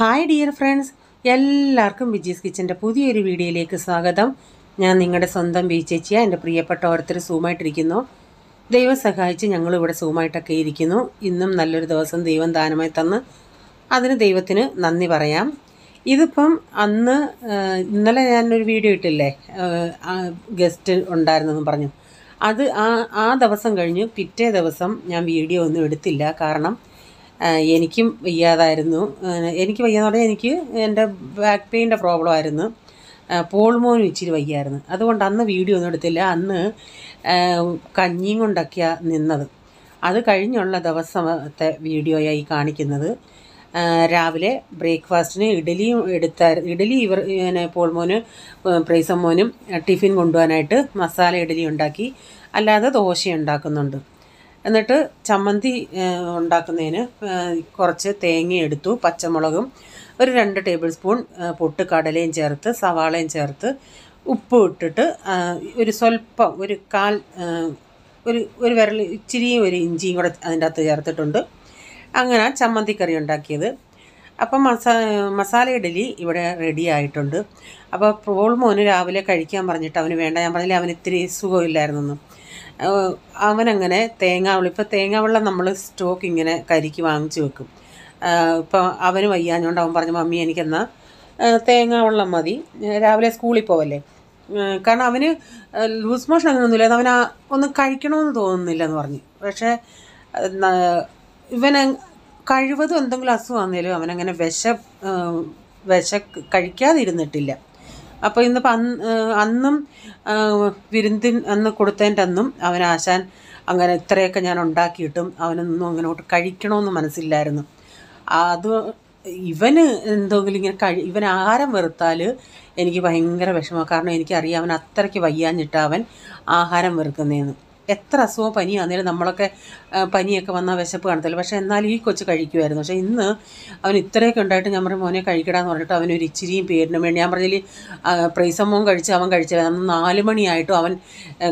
Hi dear friends എല്ലാവർക്കും വിജീസ് കിച്ചന്റെ പുതിയൊരു വീഡിയോയിലേക്ക് സ്വാഗതം. ഞാൻ നിങ്ങളുടെ സ്വന്തം ബി ചേച്ചിയ. എന്റെ പ്രിയപ്പെട്ട ഓരോരുത്തർ സൂമായിട്ടിരിക്കുന്നു ദൈവം സഹായിച്ച് ഞങ്ങളിവിടെ സൂമായിട്ടൊക്കെ ഇരിക്കുന്നു. ഇന്നും നല്ലൊരു ദിവസം ദൈവം ദാനമായി തന്ന് അതിന് ദൈവത്തിന് നന്ദി പറയാം. ഇതിപ്പം അന്ന് ഇന്നലെ ഞാനൊരു വീഡിയോ ഇട്ടില്ലേ? ഗസ്റ്റ് ഉണ്ടായിരുന്നെന്ന് പറഞ്ഞു. അത് ആ ആ ദിവസം കഴിഞ്ഞ്. പിറ്റേ ദിവസം ഞാൻ വീഡിയോ ഒന്നും എടുത്തില്ല. കാരണം എനിക്കും വയ്യാതായിരുന്നു. എനിക്ക് വയ്യാന്ന് പറഞ്ഞാൽ എനിക്ക് എന്റെ ബാക്ക് പെയിന്റെ പ്രോബ്ലം ആയിരുന്നു. പോൾമോനും ഇച്ചിരി വയ്യായിരുന്നു. അതുകൊണ്ട് അന്ന് വീഡിയോ ഒന്നും എടുത്തില്ല. അന്ന് കഞ്ഞിയും കൊണ്ടൊക്കെയാണ് നിന്നത്. അത് കഴിഞ്ഞുള്ള ദിവസത്തെ വീഡിയോയായി കാണിക്കുന്നത്. രാവിലെ ബ്രേക്ക്ഫാസ്റ്റിന് ഇഡലിയും എടുത്തായിരുന്നു. ഇഡലി ഇവർ പിന്നെ പോൾമോന് പ്രൈസമ്മോനും ടിഫിൻ കൊണ്ടുപോകാനായിട്ട് മസാല ഇഡലി ഉണ്ടാക്കി. അല്ലാതെ ദോശ ഉണ്ടാക്കുന്നുണ്ട്. എന്നിട്ട് ചമ്മന്തി ഉണ്ടാക്കുന്നതിന് കുറച്ച് തേങ്ങ എടുത്തു പച്ചമുളകും ഒരു രണ്ട് ടേബിൾ സ്പൂൺ പൊട്ടുകടലയും പൊട്ട് കടലയും ചേർത്ത് സവാളയും ചേർത്ത് ഉപ്പ് ഇട്ടിട്ട് ഒരു സ്വല്പം ഒരു കാൽ ഒരു ഒരു വിരൽ ഇച്ചിരി ഒരു ഇഞ്ചിയും കൂടെ അതിന്റെ അകത്ത് ചേർത്തിട്ടുണ്ട്. അങ്ങനെ ചമ്മന്തിക്കറി ഉണ്ടാക്കിയത്. അപ്പം മസാ മസാല ഇഡലി ഇവിടെ റെഡി ആയിട്ടുണ്ട്. അപ്പോൾ പോൾ മോന് രാവിലെ കഴിക്കാൻ പറഞ്ഞിട്ട് അവന് വേണ്ട. ഞാൻ പറഞ്ഞില്ല അവന് ഇത്തിരി സുഖമില്ലായിരുന്നെന്ന്. ഏഹ് അവനങ്ങനെ തേങ്ങാവെള്ളം ഇപ്പോൾ തേങ്ങാവെള്ളം നമ്മൾ സ്റ്റോക്ക് ഇങ്ങനെ കരിക്ക് വാങ്ങിച്ച് വെക്കും. ഇപ്പോൾ അവന് വയ്യാഞ്ഞോണ്ട് അവൻ പറഞ്ഞു മമ്മി എനിക്കെന്നാൽ തേങ്ങാവെള്ളം മതി. രാവിലെ സ്കൂളിൽ പോവല്ലേ? കാരണം അവന് ലൂസ് മോഷൻ അങ്ങനെ ഒന്നുമില്ല അവൻ ഒന്ന് കഴിക്കണമെന്ന് തോന്നുന്നില്ല എന്ന് പറഞ്ഞു. പക്ഷേ ഇവൻ കഴിവതും എന്തെങ്കിലും അസുഖം വന്നാലും അവനങ്ങനെ വിശ വിശ കഴിക്കാതിരുന്നിട്ടില്ല. അപ്പോൾ ഇന്ന് അന്ന് വിരുന്നിൻ അന്ന് കൊടുത്തതിന്റെ അന്നും അവൻ ആശാൻ അങ്ങനെ ഇത്രയൊക്കെ ഞാൻ ഉണ്ടാക്കിയിട്ടും അവനൊന്നും അങ്ങനോട്ട് കഴിക്കണമെന്ന് മനസ്സില്ലായിരുന്നു. അത് ഇവന് എന്തെങ്കിലും ഇങ്ങനെ കഴി ഇവൻ ആഹാരം വെറുത്താൽ എനിക്ക് ഭയങ്കര വിഷമമാണ് കാരണം എനിക്കറിയാം അവൻ അത്രയ്ക്ക് വയ്യാഞ്ഞിട്ട് അവൻ ആഹാരം വെറുക്കുന്നതെന്ന് എത്ര അസുഖം പനിയാണെങ്കിലും നമ്മളൊക്കെ പനിയൊക്കെ വന്നാൽ വിശപ്പ് കാണത്തില്ല. പക്ഷേ എന്നാലും ഈ കൊച്ചു കഴിക്കുമായിരുന്നു പക്ഷേ ഇന്ന് അവൻ ഇത്രയൊക്കെ ഉണ്ടായിട്ട് ഞാൻ പറഞ്ഞു മോനെ കഴിക്കടാന്ന് പറഞ്ഞിട്ട് അവനൊരു ഇച്ചിരിയും പേരിന് വേണ്ടി. ഞാൻ പറഞ്ഞതിൽ പ്രൈസമ്മവും കഴിച്ച് അവൻ കഴിച്ചില്ല. അന്ന് നാല് മണിയായിട്ടും അവൻ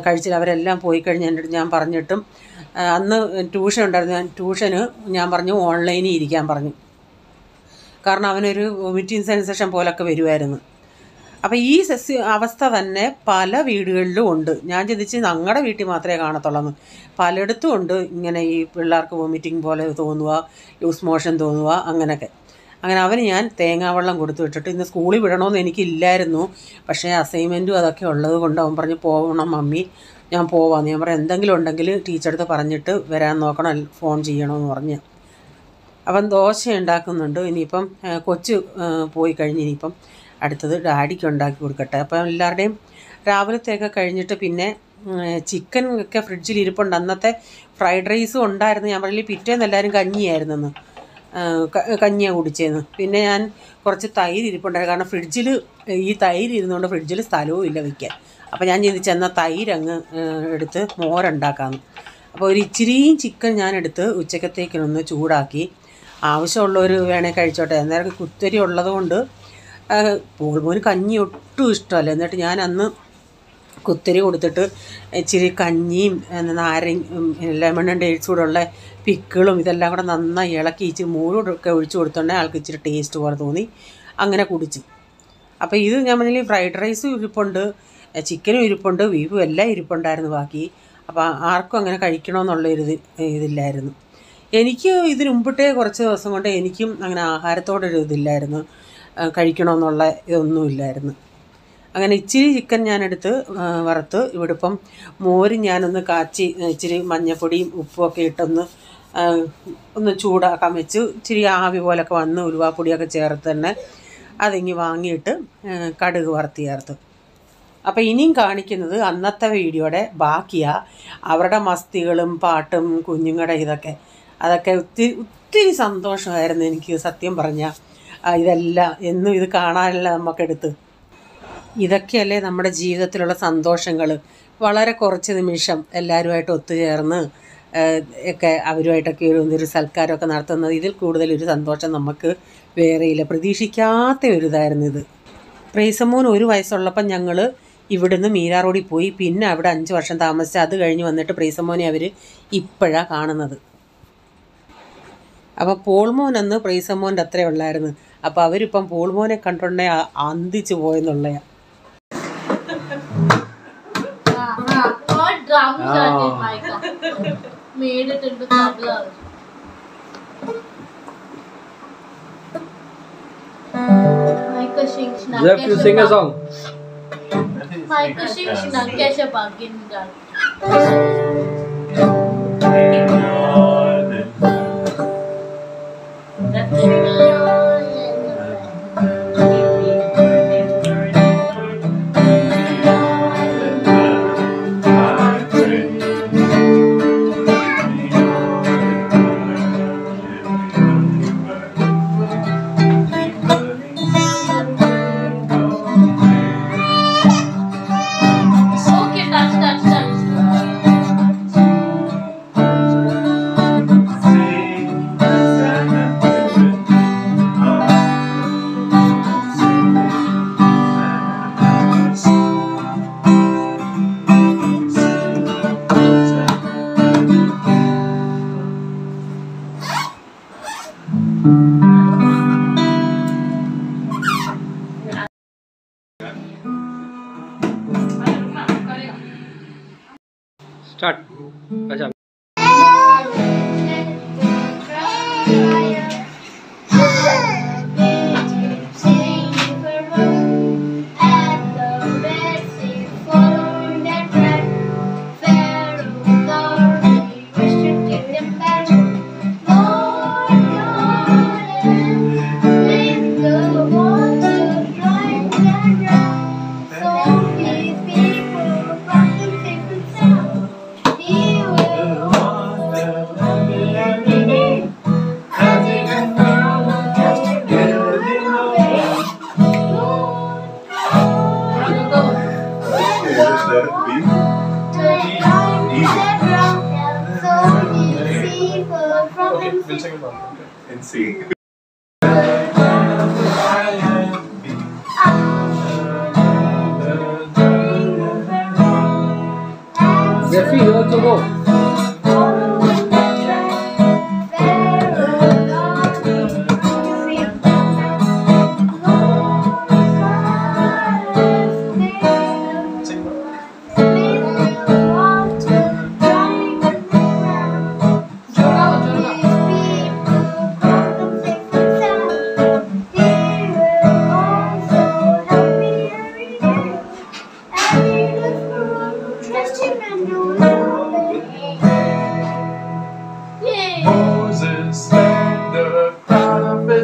കഴിച്ചില്ല. അവരെല്ലാം പോയി കഴിഞ്ഞ് എന്റെ ഞാൻ പറഞ്ഞിട്ടും അന്ന് ട്യൂഷൻ ഉണ്ടായിരുന്നു. ഞാൻ ട്യൂഷന് ഞാൻ പറഞ്ഞു ഓൺലൈനിൽ ഇരിക്കാൻ പറഞ്ഞു. കാരണം അവനൊരു വൊമിറ്റിംഗ് സെൻസേഷൻ പോലൊക്കെ വരുമായിരുന്നു അപ്പോൾ ഈ സസ്യ അവസ്ഥ തന്നെ പല വീടുകളിലും ഉണ്ട്. ഞാൻ ചിന്തിച്ച് ഞങ്ങളുടെ വീട്ടിൽ മാത്രമേ കാണത്തുള്ളൂ. പലയിടത്തും ഉണ്ട്. ഇങ്ങനെ ഈ പിള്ളേർക്ക് വോമിറ്റിംഗ് പോലെ തോന്നുക ലൂസ് മോഷൻ തോന്നുക അങ്ങനെയൊക്കെ. അങ്ങനെ അവന് ഞാൻ തേങ്ങാവെള്ളം കൊടുത്തു വിട്ടിട്ട് ഇന്ന് സ്കൂളിൽ വിടണമെന്ന് എനിക്കില്ലായിരുന്നു. പക്ഷേ അസൈൻമെന്റും അതൊക്കെ ഉള്ളത് കൊണ്ട് അവൻ പറഞ്ഞ് പോകണം മമ്മി. ഞാൻ പോവാന്ന്. ഞാൻ പറയാം എന്തെങ്കിലും ഉണ്ടെങ്കിൽ ടീച്ചറടുത്ത് പറഞ്ഞിട്ട് വരാൻ നോക്കണം. ഫോൺ ചെയ്യണമെന്ന് പറഞ്ഞ്. അവൻ ദോശ ഉണ്ടാക്കുന്നുണ്ട്. ഇനിയിപ്പം കൊച്ചു പോയി കഴിഞ്ഞ് ഇനിയിപ്പം അടുത്തത് ഡാഡിക്ക് ഉണ്ടാക്കി കൊടുക്കട്ടെ. അപ്പം എല്ലാവരുടെയും രാവിലത്തെയൊക്കെ കഴിഞ്ഞിട്ട് പിന്നെ ചിക്കൻ ഒക്കെ ഫ്രിഡ്ജിൽ ഇരിപ്പുണ്ട്. അന്നത്തെ ഫ്രൈഡ് റൈസും ഉണ്ടായിരുന്നു. ഞാൻ പറഞ്ഞില്ല പിറ്റേന്ന് എല്ലാവരും കഞ്ഞിയായിരുന്നെന്ന്. കഞ്ഞിയാണ് കുടിച്ചേന്ന്. പിന്നെ ഞാൻ കുറച്ച് തൈര് ഇരിപ്പുണ്ടായിരുന്നു. കാരണം ഫ്രിഡ്ജിൽ ഈ തൈര് ഇരുന്നുകൊണ്ട് ഫ്രിഡ്ജിൽ സ്ഥലവും ഇല്ല വയ്ക്കാൻ അപ്പോൾ ഞാൻ ചിന്തിച്ചു എന്നാൽ തൈര് അങ്ങ് എടുത്ത് മോരുണ്ടാക്കാമെന്ന് അപ്പോൾ ഒരു ഇച്ചിരിയും ചിക്കൻ ഞാൻ എടുത്ത് ഉച്ചക്കത്തേക്കിനൊന്ന് ചൂടാക്കി. ആവശ്യമുള്ളവർ വേണേൽ കഴിച്ചോട്ടെ. അന്നേരം കുത്തരി ഉള്ളത് പോൾമോന് കഞ്ഞി ഒട്ടും ഇഷ്ടമല്ല. എന്നിട്ട് ഞാൻ അന്ന് കുത്തരി കൊടുത്തിട്ട് ഇച്ചിരി കഞ്ഞിയും നാരങ്ങ ലെമൺ ഡേറ്റ്സ് കൂടെ ഉള്ള പിക്കിളും ഇതെല്ലാം കൂടെ നന്നായി ഇളക്കി ഇച്ചിരി മോരൊക്കെ ഒഴിച്ചു കൊടുത്തോണ്ടേ ആൾക്ക് ഇച്ചിരി ടേസ്റ്റ് പോലെ തോന്നി. അങ്ങനെ കുടിച്ചു. അപ്പോൾ ഇത് ഞാൻ പറഞ്ഞാൽ ഫ്രൈഡ് റൈസും ഇരിപ്പുണ്ട് ചിക്കനും ഇരിപ്പുണ്ട് ബീഫും എല്ലാം ഇരിപ്പുണ്ടായിരുന്നു ബാക്കി. അപ്പോൾ ആർക്കും അങ്ങനെ കഴിക്കണമെന്നുള്ള ഒരു ഇതില്ലായിരുന്നു. എനിക്ക് ഇതിന് മുമ്പിട്ടേ കുറച്ച് ദിവസം കൊണ്ട് എനിക്കും അങ്ങനെ ആഹാരത്തോടൊരു ഇതില്ലായിരുന്നു. കഴിക്കണമെന്നുള്ള ഇതൊന്നുമില്ലായിരുന്നു. അങ്ങനെ ഇച്ചിരി ചിക്കൻ ഞാനെടുത്ത് വറുത്ത് ഇവിടെ ഇപ്പം മോര് ഞാനൊന്ന് കാച്ചി ഇച്ചിരി മഞ്ഞപ്പൊടിയും ഉപ്പും ഒക്കെ ഇട്ടൊന്ന് ഒന്ന് ചൂടാക്കാൻ വെച്ച്. ഇച്ചിരി ആവി പോലൊക്കെ വന്ന് ഉലുവാപ്പൊടിയൊക്കെ ചേർത്ത് തന്നെ അതിങ്ങി വാങ്ങിയിട്ട് കടുക് വറുത്ത് ചേർത്ത്. അപ്പോൾ ഇനിയും കാണിക്കുന്നത് അന്നത്തെ വീഡിയോയുടെ ബാക്കിയാ. അവരുടെ മസ്തികളും പാട്ടും കുഞ്ഞുങ്ങളുടെ ഇതൊക്കെ. അതൊക്കെ ഒത്തിരി ഒത്തിരി സന്തോഷമായിരുന്നു എനിക്ക് സത്യം പറഞ്ഞാൽ ഇതെല്ലാം. എന്നും ഇത് കാണാനല്ല നമുക്കെടുത്ത് ഇതൊക്കെയല്ലേ നമ്മുടെ ജീവിതത്തിലുള്ള സന്തോഷങ്ങൾ വളരെ കുറച്ച് നിമിഷം എല്ലാവരുമായിട്ട് ഒത്തുചേർന്ന് ഒക്കെ അവരുമായിട്ടൊക്കെ ഒരു ഒരു സൽക്കാരമൊക്കെ നടത്തുന്നത് ഇതിൽ കൂടുതൽ ഒരു സന്തോഷം നമുക്ക് വേറെയില്ല. പ്രതീക്ഷിക്കാത്ത ഒരു ഇതായിരുന്നു ഇത്. പ്രേസമോൻ ഒരു വയസ്സുള്ളപ്പം ഞങ്ങൾ ഇവിടുന്ന് മീരാ റോഡിൽ പോയി. പിന്നെ അവിടെ അഞ്ച് വർഷം താമസിച്ച് അത് കഴിഞ്ഞ് വന്നിട്ട് പ്രേസമോനെ അവർ ഇപ്പോഴാണ് കാണുന്നത്. അപ്പോൾ പോൾമോൻ അന്ന് പ്രേസമോന്റെ അത്രയുള്ളായിരുന്നു അപ്പോൾ അവരിപ്പം പൂൾമോനെ കണ്ടുണ്ടേ അന്തിച്ചു പോയെന്നുള്ള 看下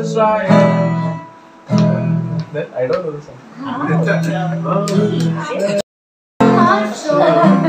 as I. I don't know the song. Ah.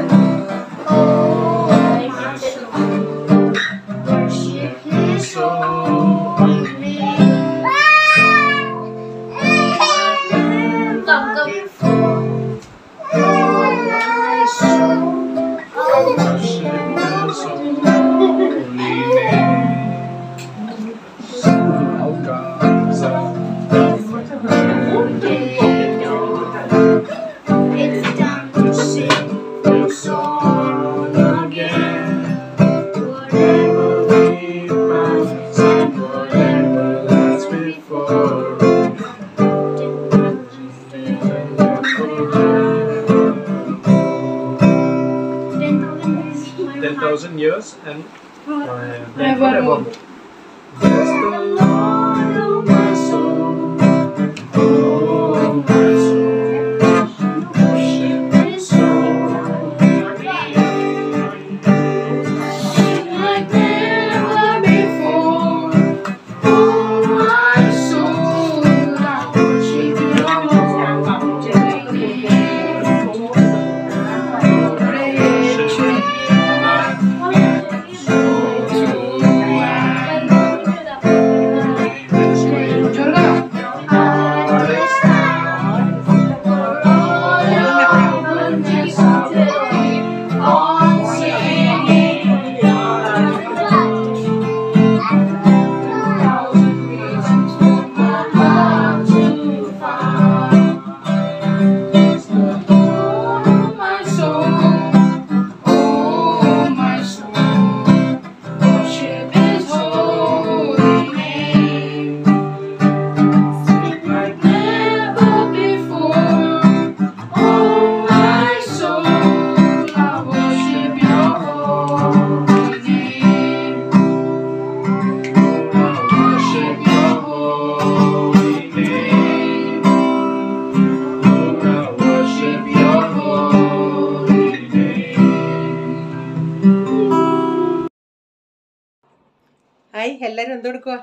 എന്തെടുക്കുക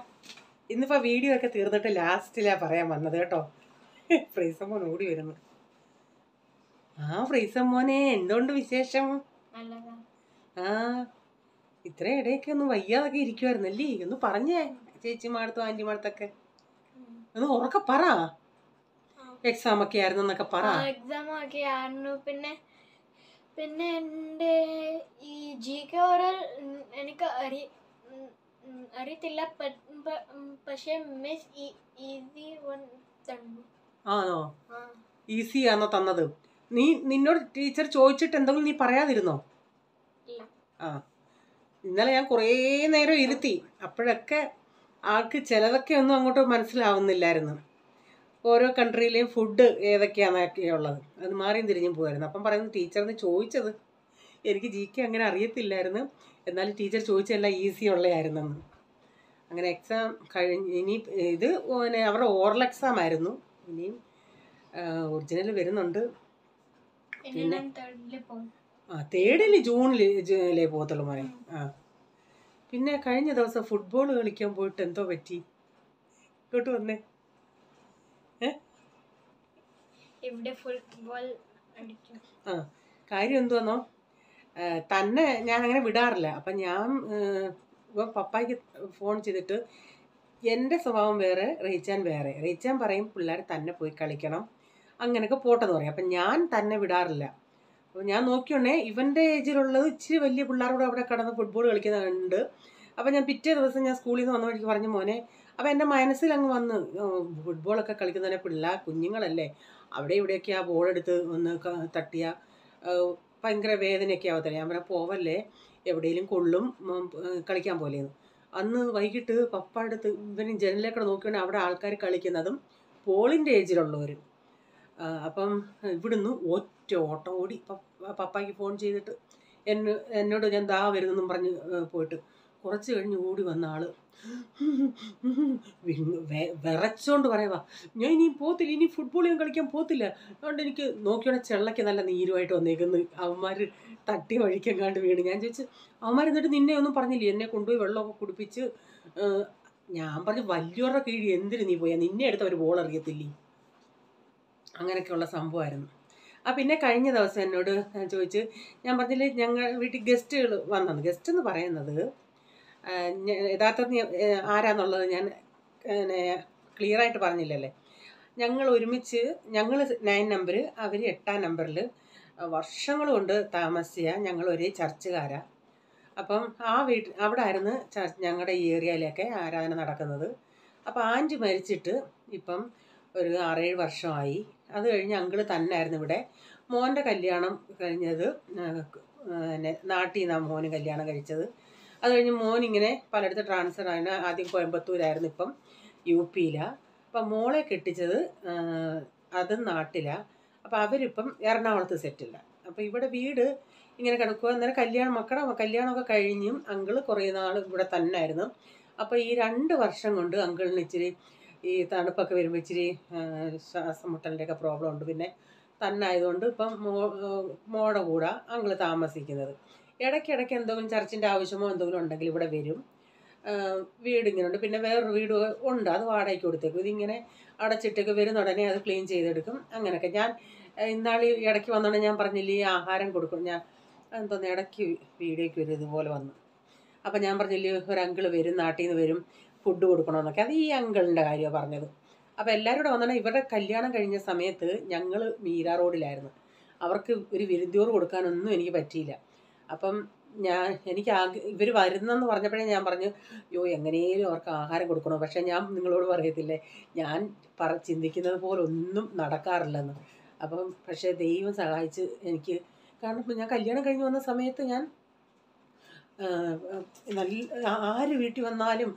ഇന്നിപ്പോൾ വീഡിയോ ഒക്കെ തീർന്നിട്ട് ലാസ്റ്റിലാ പറയാൻ വന്നത് കേട്ടോ. ഫ്രീസമ്മോൻ ഓടി വരുന്നു. ആ ഫ്രീസമ്മോനെ എന്തുകൊണ്ട് വിശേഷം? ആ ഇത്ര ഇടയൊക്കെ ഒന്ന് വയ്യാതൊക്കെ ഇരിക്കുമായിരുന്നല്ലേ ഒന്ന് പറഞ്ഞേ ചേച്ചിമാടത്തും ആന്റിമാടത്തൊക്കെ ഒന്ന് ഉറക്കെ പറ. എക്സാം ഒക്കെ ആയിരുന്നു എന്നൊക്കെ പറ. എക്സാം ഒക്കെ ആയിരുന്നു. പിന്നെ പിന്നെ എന്റെ ഈ ജി കെ ഓറൽ എനിക്ക് അറിയത്തില്ല. പക്ഷേ മിസ് ഈസി വൺ തന്നു. ആണോ? ഈസി ആണോ തന്നത്? നീ നിന്നോട് ടീച്ചർ ചോദിച്ചിട്ട് എന്തെങ്കിലും നീ പറയാതിരുന്നോ? ആ. ഇന്നലെ ഞാൻ കുറേ നേരം ഇരുത്തി. അപ്പോഴൊക്കെ ആൾക്ക് ചിലതൊക്കെ ഒന്നും അങ്ങോട്ട് മനസ്സിലാവുന്നില്ലായിരുന്നു. ഓരോ കൺട്രിയിലെയും ഫുഡ് ഏതൊക്കെയാണ് ഉള്ളത് അത് മാറിയും തിരിഞ്ഞും പോയായിരുന്നു അപ്പം പറയുന്നു ടീച്ചറിന് ചോദിച്ചത് എനിക്ക് ജി കെ അങ്ങനെ അറിയത്തില്ലായിരുന്നു. എന്നാലും ടീച്ചർ ചോദിച്ചെല്ലാം ഈസി ഉള്ളതായിരുന്നെന്ന്. അങ്ങനെ എക്സാം കഴിഞ്ഞ് ഇനി ഇത് പിന്നെ അവരുടെ ഓറൽ എക്സാം ആയിരുന്നു. ഇനിയും ഒറിജിനൽ വരുന്നുണ്ട്. പിന്നെ ആ തേർഡിൽ ജൂണിൽ പോകത്തുള്ളൂ മോനെ. ആ. പിന്നെ കഴിഞ്ഞ ദിവസം ഫുട്ബോൾ കളിക്കാൻ പോയിട്ട് എന്തോ പറ്റി? ഇങ്ങോട്ട് വന്നേ. ഏ? ഇവിടെ ഫുട്ബോൾ ആ. കാര്യം എന്തുവന്നോ? തന്നെ ഞാൻ അങ്ങനെ വിടാറില്ല. അപ്പം ഞാൻ ഇപ്പം പപ്പായ്ക്ക് ഫോൺ ചെയ്തിട്ട് എന്റെ സ്വഭാവം വേറെ റീച്ചാൻ വേറെ. റീച്ചാൻ പറയും പിള്ളേർ തന്നെ പോയി കളിക്കണം. അങ്ങനെയൊക്കെ പോട്ടെന്ന് പറയും. അപ്പം ഞാൻ തന്നെ വിടാറില്ല. അപ്പോൾ ഞാൻ നോക്കിയോണ്ടേ ഇവന്റെ ഏജിലുള്ളത് ഇച്ചിരി വലിയ പിള്ളേരോട് അവിടെ കിടന്ന് ഫുട്ബോൾ കളിക്കുന്നുണ്ട്. അപ്പം ഞാൻ പിറ്റേ ദിവസം ഞാൻ സ്കൂളിൽ നിന്ന് വന്ന വഴിക്ക് പറഞ്ഞു മോനെ അപ്പം എന്റെ മനസ്സിൽ അങ്ങ് വന്ന് ഫുട്ബോളൊക്കെ കളിക്കുന്നതിനെ പിള്ളേർ കുഞ്ഞുങ്ങളല്ലേ അവിടെ ഇവിടെയൊക്കെ ആ ബോളെടുത്ത് ഒന്ന് തട്ടിയ ഭയങ്കര വേദനയൊക്കെ ആവത്തില്ലേ? ഞാൻ പോവല്ലേ? എവിടെയെങ്കിലും കൊള്ളും കളിക്കാൻ പോലെയെന്ന് അന്ന് വൈകിട്ട് പപ്പ അടുത്ത് ഇവന് ജനലിലേക്കൂടെ നോക്കിയാണെങ്കിൽ അവിടെ ആൾക്കാർ കളിക്കുന്നതും പോളിന്റെ ഏജിലുള്ളവരും. അപ്പം ഇവിടുന്ന് ഒറ്റ ഓട്ടം ഓടി പപ്പ- പപ്പായ്ക്ക് ഫോൺ ചെയ്തിട്ട് എന്നെ എന്നോട് ഞാൻ ദാ വരുന്നെന്നും പറഞ്ഞ് പോയിട്ട് കുറച്ച് കഴിഞ്ഞ് ഓടി വന്ന വെ- വിറച്ചോണ്ട് പറയുവാ ഞാൻ ഇനി പോത്തില്ല ഇനി ഫുട്ബോൾ ഞാൻ കളിക്കാൻ പോത്തില്ല അതുകൊണ്ട് എനിക്ക് നോക്കിയോടെ ചെള്ളയ്ക്ക് നല്ല നീരുമായിട്ട് വന്നേക്കുന്നു. അവന്മാർ തട്ടി വഴിക്കാൻ കണ്ട് വീണ്. ഞാൻ ചോദിച്ചു അവന്മാർ എന്നിട്ട് നിന്നെ ഒന്നും പറഞ്ഞില്ല? എന്നെ കൊണ്ടുപോയി വെള്ളമൊക്കെ കുടിപ്പിച്ച് ഞാൻ പറഞ്ഞു വലിയവരുടെ കീഴിൽ എന്തിനു നീ പോയാ? നിന്നെ എടുത്ത് അവർ ബോൾ അറിയത്തില്ലേ അങ്ങനെയൊക്കെയുള്ള സംഭവമായിരുന്നു. ആ പിന്നെ കഴിഞ്ഞ ദിവസം എന്നോട് ഞാൻ ചോദിച്ച് ഞാൻ പറഞ്ഞില്ലേ ഞങ്ങൾ വീട്ടിൽ ഗസ്റ്റുകൾ വന്നത് ഗസ്റ്റ് എന്ന് പറയുന്നത് യഥാർത്ഥത്തിൽ ആരാന്നുള്ളത് ഞാൻ ക്ലിയർ ആയിട്ട് പറഞ്ഞില്ലല്ലേ? ഞങ്ങൾ ഒരുമിച്ച് ഞങ്ങൾ നയൻ നമ്പർ അവർ എട്ടാം നമ്പറിൽ വർഷങ്ങൾ കൊണ്ട് താമസിച്ച ഞങ്ങൾ ഒരേ ചർച്ചുകാരാ. അപ്പം ആ വീട്ടിൽ അവിടെ ആയിരുന്നു ഞങ്ങളുടെ ഈ ഏരിയയിലൊക്കെ ആരാധന നടക്കുന്നത്. അപ്പം ആന്റി മരിച്ചിട്ട് ഇപ്പം ഒരു ആറേഴ് വർഷമായി. അത് കഴിഞ്ഞ് തന്നെ ആയിരുന്നു ഇവിടെ. മോന്റെ കല്യാണം കഴിഞ്ഞത് പിന്നെ നാട്ടിൽ നിന്നാണ് മോന് കല്യാണം കഴിച്ചത്. അത് കഴിഞ്ഞ് മോൻ ഇങ്ങനെ പലയിടത്ത് ട്രാൻസ്ഫർ ആയിരുന്നു ആദ്യം കോയമ്പത്തൂരായിരുന്നു ഇപ്പം യു പിയിലാണ് അപ്പം മോളെ കെട്ടിച്ചത് അത് നാട്ടിലാണ് അപ്പം അവരിപ്പം എറണാകുളത്ത് സെറ്റില്ല അപ്പം ഇവിടെ വീട് ഇങ്ങനെ കിടക്കുക അന്നേരം കല്യാണം മക്കളുടെ കല്യാണമൊക്കെ കഴിഞ്ഞും അങ്കിൾ കുറേ നാൾ ഇവിടെ തന്നെ ആയിരുന്നു അപ്പോൾ ഈ രണ്ട് വർഷം കൊണ്ട് അങ്കിളിന് ഇച്ചിരി ഈ തണുപ്പൊക്കെ വരുമ്പോൾ ഇച്ചിരി ശ്വാസം മുട്ടലിന്റെയൊക്കെ പ്രോബ്ലം ഉണ്ട്. പിന്നെ തന്നെ ആയതുകൊണ്ട് ഇപ്പം മോ മോടെ കൂടെ അങ്കിൾ താമസിക്കുന്നത്. ഇടയ്ക്കിടയ്ക്ക് എന്തെങ്കിലും ചർച്ചിന്റെ ആവശ്യമോ എന്തെങ്കിലും ഉണ്ടെങ്കിൽ ഇവിടെ വരും. വീട് ഇങ്ങനെ ഉണ്ട് പിന്നെ വേറൊരു വീട് ഉണ്ട്. അത് വാടകയ്ക്ക് കൊടുത്തേക്കും. ഇതിങ്ങനെ അടച്ചിട്ടൊക്കെ വരുന്ന ഉടനെ അത് ക്ലീൻ ചെയ്തെടുക്കും. അങ്ങനെയൊക്കെ. ഞാൻ ഇന്നാളി ഇടയ്ക്ക് വന്നോണ്ട് ഞാൻ പറഞ്ഞില്ലേ ഈ ആഹാരം കൊടുക്കും ഞാൻ എന്തോന്ന് ഇടയ്ക്ക് വീഡിയോയ്ക്ക് വരും ഇതുപോലെ വന്നു. അപ്പം ഞാൻ പറഞ്ഞില്ലേ ഒരു അങ്കിൾ വരും നാട്ടിൽ നിന്ന് വരും ഫുഡ് കൊടുക്കണമെന്നൊക്കെ അത് ഈ അങ്കിളിന്റെ കാര്യമാണ് പറഞ്ഞത്. അപ്പോൾ എല്ലാവരും കൂടെ വന്നാൽ ഇവരുടെ കല്യാണം കഴിഞ്ഞ സമയത്ത് ഞങ്ങൾ മീര റോഡിലായിരുന്നു. അവർക്ക് ഒരു വിരുദ്ധോറ് കൊടുക്കാനൊന്നും എനിക്ക് പറ്റിയില്ല. അപ്പം ഞാൻ എനിക്ക് ഇവർ വരുന്നെന്ന് പറഞ്ഞപ്പോഴേ ഞാൻ പറഞ്ഞു അയ്യോ എങ്ങനെയും അവർക്ക് ആഹാരം കൊടുക്കണോ? പക്ഷേ ഞാൻ നിങ്ങളോട് പറയത്തില്ലേ ഞാൻ പറ ചിന്തിക്കുന്നത് പോലെ ഒന്നും നടക്കാറില്ലെന്ന്. അപ്പം പക്ഷേ ദൈവം സഹായിച്ച് എനിക്ക് കാരണം ഞാൻ കല്യാണം കഴിഞ്ഞ് വന്ന സമയത്ത് ഞാൻ നല്ല ആര് വീട്ടിൽ വന്നാലും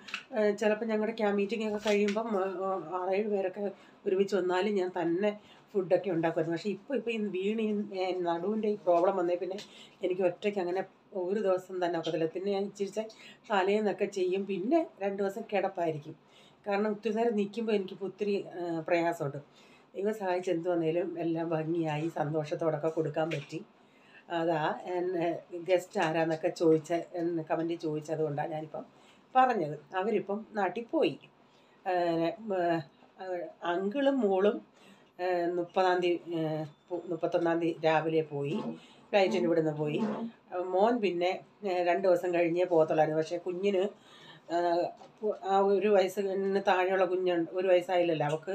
ചിലപ്പോൾ ഞങ്ങളുടെ ക്യാ മീറ്റിംഗ് ഒക്കെ കഴിയുമ്പം ആറേഴ് പേരൊക്കെ ഒരുമിച്ച് വന്നാലും ഞാൻ തന്നെ ഫുഡൊക്കെ ഉണ്ടാക്കുമായിരുന്നു. പക്ഷേ ഇപ്പോൾ ഇപ്പോൾ ഈ വീണ് ഈ, നടുവിന്റെ ഈ പ്രോബ്ലം വന്നേ പിന്നെ എനിക്ക് ഒറ്റയ്ക്ക് അങ്ങനെ ഒരു ദിവസം തന്നെ ഒക്കത്തില്ല. പിന്നെ ഞാൻ ഇച്ചിരി തലേന്നൊക്കെ ചെയ്യും. പിന്നെ രണ്ട് ദിവസം കിടപ്പായിരിക്കും. കാരണം ഒത്തിരി നേരം നിൽക്കുമ്പോൾ എനിക്കിപ്പോൾ ഒത്തിരി പ്രയാസമുണ്ട്. ദൈവം സഹായിച്ച് എന്ത് വന്നേലും എല്ലാം ഭംഗിയായി സന്തോഷത്തോടൊക്കെ കൊടുക്കാൻ പറ്റി. അതാ എന്നെ ഗസ്റ്റ് ആരാന്നൊക്കെ ചോദിച്ച കമന്റിൽ ചോദിച്ചത് കൊണ്ടാണ് ഞാനിപ്പം പറഞ്ഞത്. അവരിപ്പം നാട്ടിൽ പോയി. അങ്കിളും മോളും മുപ്പതാം തീയതി മുപ്പത്തൊന്നാം തീയതി രാവിലെ പോയി. ഫ്ലൈറ്റിന് ഇവിടുന്ന് പോയി. മോൻ പിന്നെ രണ്ട് ദിവസം കഴിഞ്ഞേ പോകത്തുള്ളായിരുന്നു. പക്ഷേ കുഞ്ഞിന് ആ, ഒരു വയസ്സിന് താഴെയുള്ള കുഞ്ഞുണ്ട് ഒരു വയസ്സായില്ലല്ലോ. അവൾക്ക്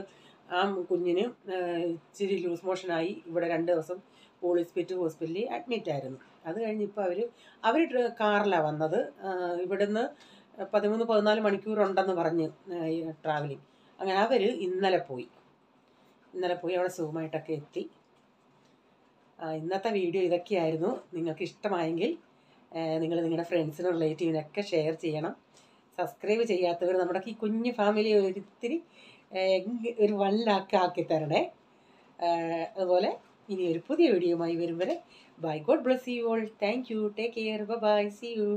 ആ കുഞ്ഞിന് ഇച്ചിരി ലൂസ് മോഷനായി ഇവിടെ രണ്ട് ദിവസം പോളിസ്പിറ്റ് ഹോസ്പിറ്റലിൽ അഡ്മിറ്റ് ആയിരുന്നു. അത് കഴിഞ്ഞ് ഇപ്പോൾ അവർ അവർ കാറിലാണ് വന്നത്. ഇവിടുന്ന് പതിമൂന്ന് പതിനാല് മണിക്കൂറുണ്ടെന്ന് പറഞ്ഞ് ട്രാവലിംഗ്. അങ്ങനെ അവർ ഇന്നലെ പോയി. ഇന്നലെ പോയി അവിടെ സുഖമായിട്ടൊക്കെ എത്തി. ഇന്നത്തെ വീഡിയോ ഇതൊക്കെയായിരുന്നു. നിങ്ങൾക്ക് ഇഷ്ടമായെങ്കിൽ നിങ്ങൾ നിങ്ങളുടെ ഫ്രണ്ട്സിനും റിലേറ്റീവിനൊക്കെ ഷെയർ ചെയ്യണം. സബ്സ്ക്രൈബ് ചെയ്യാത്തവർ നമ്മുടെ ഈ കുഞ്ഞു ഫാമിലി ഒരിത്തിരി ഒരു വൺ ലാക്ക് ആക്കി തരണേ. അതുപോലെ ഇനി ഒരു പുതിയ വീഡിയോയുമായി വരും വരെ bye God bless you all thank you take care bye see you